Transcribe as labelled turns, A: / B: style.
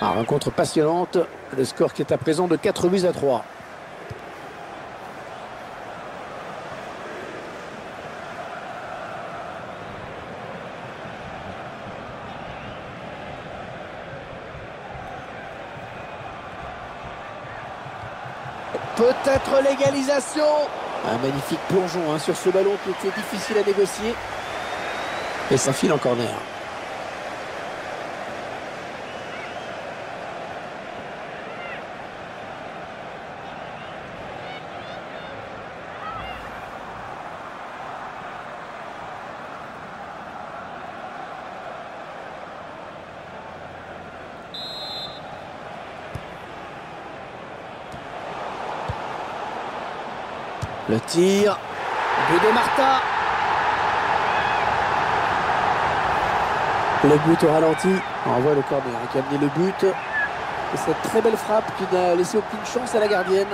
A: Ah, rencontre passionnante. Le score qui est à présent de 4 buts à 3. Peut-être l'égalisation. Un magnifique plongeon hein, sur ce ballon qui était difficile à négocier. Et ça file en corner. Le tir. But de Marta. Le but au ralenti. On voit le corner qui a amené le but. Et cette très belle frappe qui n'a laissé aucune chance à la gardienne.